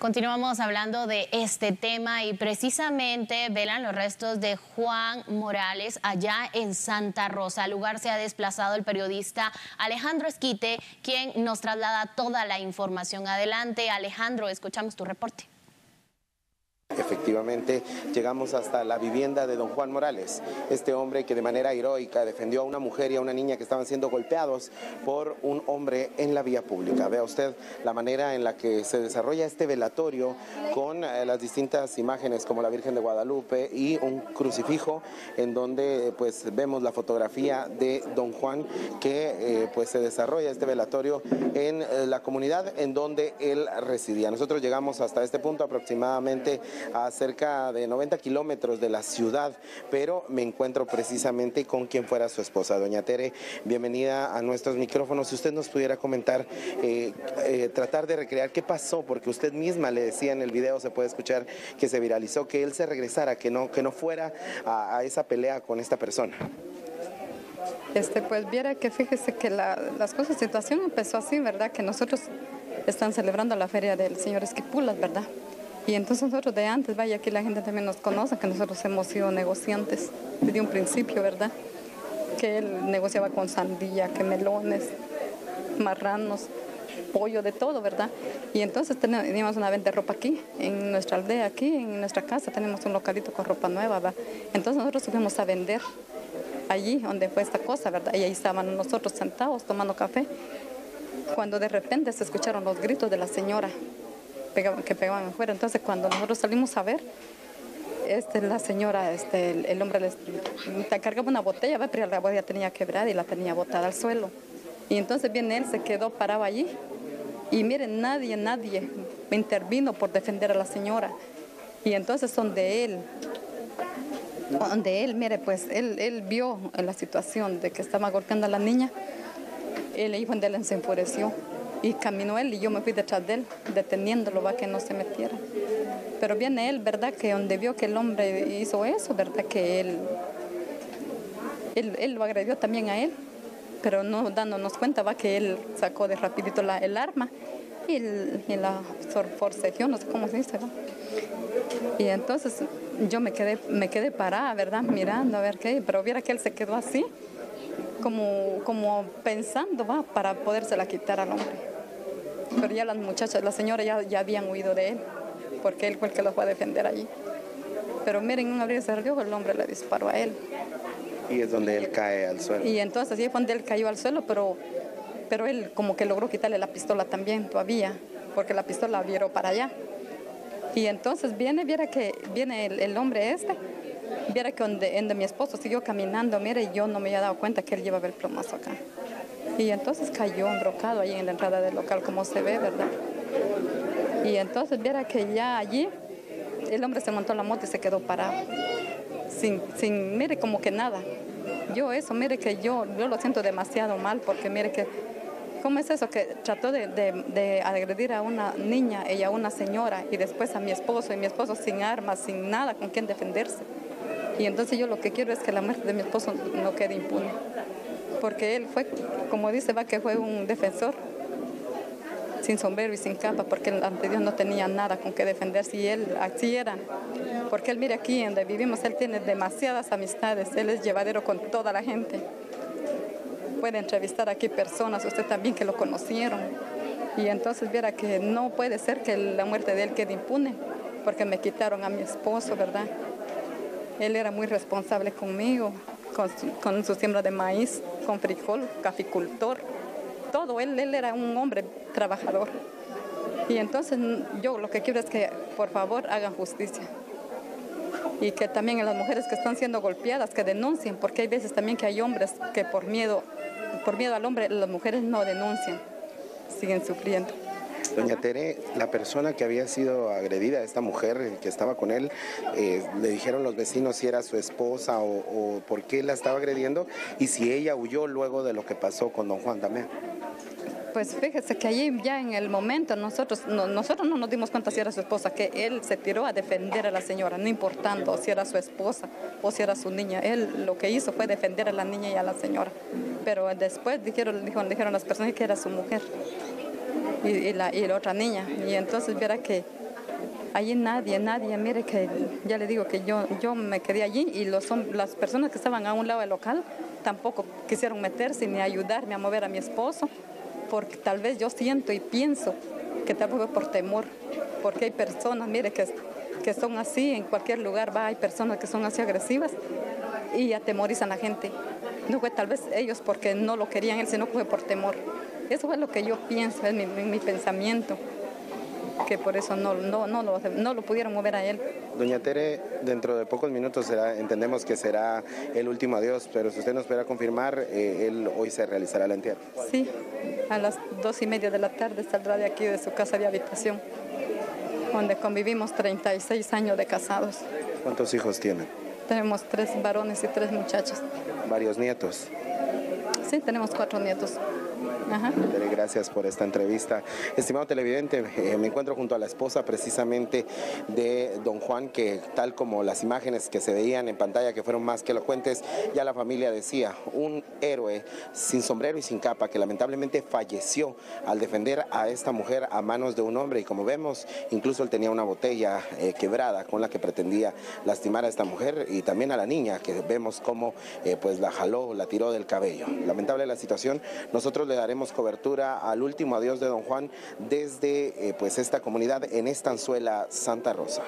Continuamos hablando de este tema y precisamente velan los restos de Juan Morales allá en Santa Rosa. Al lugar se ha desplazado el periodista Alejandro Esquite, quien nos traslada toda la información. Adelante, Alejandro, escuchamos tu reporte. Efectivamente, llegamos hasta la vivienda de don Juan Morales, este hombre que de manera heroica defendió a una mujer y a una niña que estaban siendo golpeados por un hombre en la vía pública. Vea usted la manera en la que se desarrolla este velatorio con eh, las distintas imágenes como la Virgen de Guadalupe y un crucifijo en donde pues vemos la fotografía de don Juan que eh, pues se desarrolla este velatorio en eh, la comunidad en donde él residía. Nosotros llegamos hasta este punto aproximadamente a cerca de 90 kilómetros de la ciudad, pero me encuentro precisamente con quien fuera su esposa. Doña Tere, bienvenida a nuestros micrófonos. Si usted nos pudiera comentar, eh, eh, tratar de recrear qué pasó, porque usted misma le decía en el video, se puede escuchar que se viralizó, que él se regresara, que no, que no fuera a, esa pelea con esta persona. Este, pues viera que fíjese que las cosas, situación empezó así, ¿verdad? Que nosotros están celebrando la feria del señor Esquipulas, ¿verdad? Y entonces nosotros de antes, vaya, aquí la gente también nos conoce, que nosotros hemos sido negociantes desde un principio, ¿verdad? Que él negociaba con sandía, que melones, marranos, pollo, de todo, ¿verdad? Y entonces teníamos una venta de ropa aquí, en nuestra aldea, aquí, en nuestra casa, tenemos un localito con ropa nueva, ¿verdad? Entonces nosotros fuimos a vender allí donde fue esta cosa, ¿verdad? Y ahí estaban nosotros sentados tomando café, cuando de repente se escucharon los gritos de la señora que pegaban afuera. Entonces cuando nosotros salimos a ver, este, la señora, este, el, hombre les cargaba una botella, pero la botella tenía quebrada y la tenía botada al suelo. Y entonces viene él, se quedó parado allí. Y miren, nadie, nadie intervino por defender a la señora. Y entonces donde él, donde él, mire, pues él, él vio la situación de que estaba golpeando a la niña, el hijo de él se enfureció y caminó él y yo me fui detrás de él, deteniéndolo para que no se metiera. Pero viene él, ¿verdad? Que donde vio que el hombre hizo eso, ¿verdad? Que él, él, lo agredió también a él, pero no dándonos cuenta, va que él sacó de rapidito el arma y, la forcejeó, no sé cómo se dice, Y entonces yo me quedé, me quedé parada, ¿verdad? Mirando a ver qué, pero viera que él se quedó así, como, como pensando, va, para podérsela quitar al hombre. Pero ya las muchachas, las señoras ya, ya habían huido de él, porque él fue el que los fue a defender allí. Pero miren, un abrir y cerrar el hombre le disparó a él. Y es donde él cae al suelo. Y entonces así fue donde él cayó al suelo, pero, pero él como que logró quitarle la pistola también todavía, porque la pistola viró para allá. Y entonces viene, viera que viene el, el hombre este, viera que donde, donde, mi esposo siguió caminando, mire, y yo no me había dado cuenta que él llevaba el plomazo acá. Y entonces cayó embrocado ahí en la entrada del local, como se ve, ¿verdad? Y entonces viera que ya allí el hombre se montó la moto y se quedó parado, sin, sin, mire, como que nada. Yo eso, mire que yo, yo lo siento demasiado mal, porque mire que, ¿cómo es eso? Que trató de, de agredir a una niña y a una señora, y después a mi esposo, y mi esposo sin armas, sin nada con quien defenderse. Y entonces yo lo que quiero es que la muerte de mi esposo no quede impune porque él fue, como dice, va que fue un defensor sin sombrero y sin capa, porque ante Dios no tenía nada con que defenderse y él así era. Porque él, mire aquí donde vivimos, él tiene demasiadas amistades, él es llevadero con toda la gente. Puede entrevistar aquí personas, usted también que lo conocieron. Y entonces viera que no puede ser que la muerte de él quede impune, porque me quitaron a mi esposo, ¿verdad? Él era muy responsable conmigo con, su siembra de maíz, con frijol, caficultor, todo. Él, era un hombre trabajador. Y entonces yo lo que quiero es que por favor hagan justicia. Y que también las mujeres que están siendo golpeadas, que denuncien, porque hay veces también que hay hombres que por miedo, por miedo al hombre, las mujeres no denuncian, siguen sufriendo. Doña Tere, la persona que había sido agredida, esta mujer que estaba con él, eh, le dijeron los vecinos si era su esposa o, por qué la estaba agrediendo y si ella huyó luego de lo que pasó con don Juan también. Pues fíjese que allí ya en el momento nosotros no, nosotros no nos dimos cuenta si era su esposa, que él se tiró a defender a la señora, no importando si era su esposa o si era su niña. Él lo que hizo fue defender a la niña y a la señora. Pero después dijeron, dijeron, dijeron las personas que era su mujer y, la, y la otra niña. Y entonces viera que Allí nadie, nadie, mire que ya le digo que yo, yo me quedé allí y los, las personas que estaban a un lado del local tampoco quisieron meterse ni ayudarme a mover a mi esposo, porque tal vez yo siento y pienso que tal vez por temor, porque hay personas, mire, que, que son así, en cualquier lugar va, hay personas que son así agresivas y atemorizan a la gente. No fue tal vez ellos porque no lo querían él, sino fue por temor. Eso fue lo que yo pienso, es mi, mi pensamiento que por eso no, no, no, lo, no lo pudieron mover a él. Doña Tere, dentro de pocos minutos será, entendemos que será el último adiós, pero si usted nos pudiera confirmar, eh, él hoy se realizará la entierro. Sí, a las dos y media de la tarde saldrá de aquí de su casa de habitación, donde convivimos 36 años de casados. ¿Cuántos hijos tienen? Tenemos tres varones y tres muchachos. ¿Varios nietos? Sí, tenemos cuatro nietos. Gracias por esta entrevista. Estimado televidente, eh, me encuentro junto a la esposa precisamente de don Juan, que tal como las imágenes que se veían en pantalla, que fueron más que elocuentes, ya la familia decía, un héroe sin sombrero y sin capa que lamentablemente falleció al defender a esta mujer a manos de un hombre y como vemos, incluso él tenía una botella eh, quebrada con la que pretendía lastimar a esta mujer y también a la niña que vemos cómo eh, pues la jaló, la tiró del cabello. Lamentable la situación, nosotros le cobertura al último adiós de don Juan desde eh, pues esta comunidad en Estanzuela, Santa Rosa.